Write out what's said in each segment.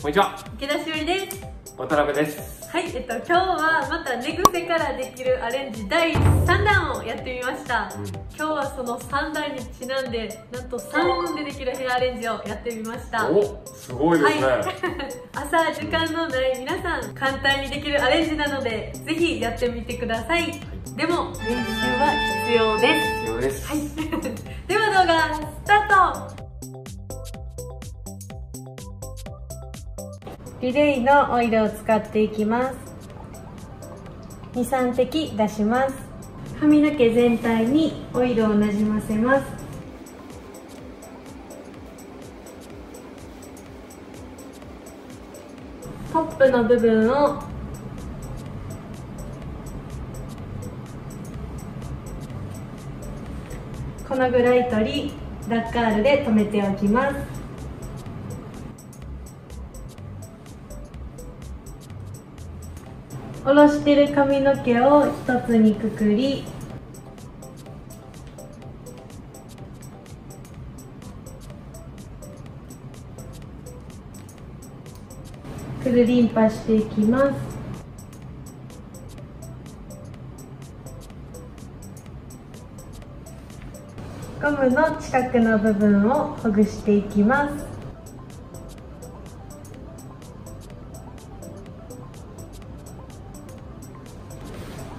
こんにちは。池田しおりです。渡辺です。はいえっと今日はまた寝癖からできるアレンジ第3弾をやってみました、うん。今日はその3弾にちなんでなんと3分でできるヘアアレンジをやってみました。おすごいですね、はい。朝時間のない皆さん簡単にできるアレンジなのでぜひやってみてください。でも練習は必要です。必要です、はい。では動画スタートリレイのオイルを使っていきます。23滴出します。髪の毛全体にオイルをなじませます。トップの部分をこのぐらい取りラッカールで留めておきます。下ろしてる髪の毛を一つにくくりくるりんぱしていきます。ゴムの近くの部分をほぐしていきます。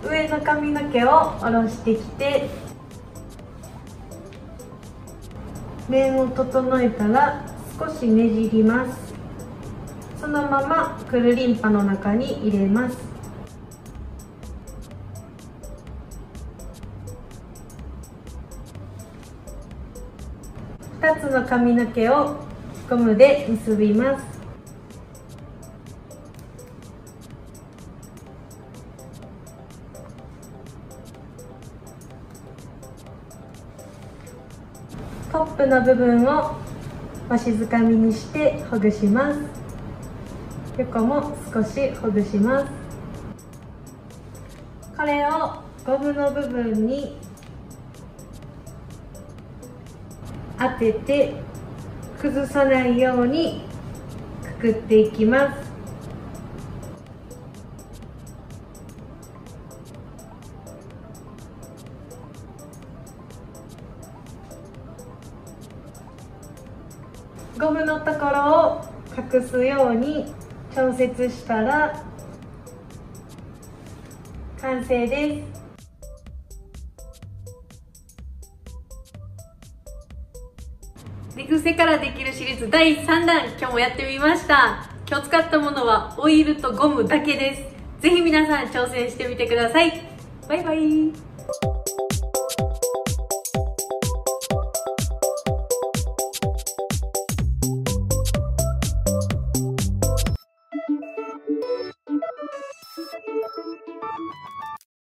上の髪の毛を下ろしてきて面を整えたら少しねじります。そのままくるりんぱの中に入れます。2つの髪の毛をゴムで結びます。トップの部分をわしづかみにしてほぐします。横も少しほぐします。これをゴムの部分に当てて崩さないようにくくっていきます。ゴムのところを隠すように調節したら完成です。寝癖からできるシリーズ第3弾今日もやってみました。今日使ったものはオイルとゴムだけです。ぜひ皆さん挑戦してみてください。バイバイ。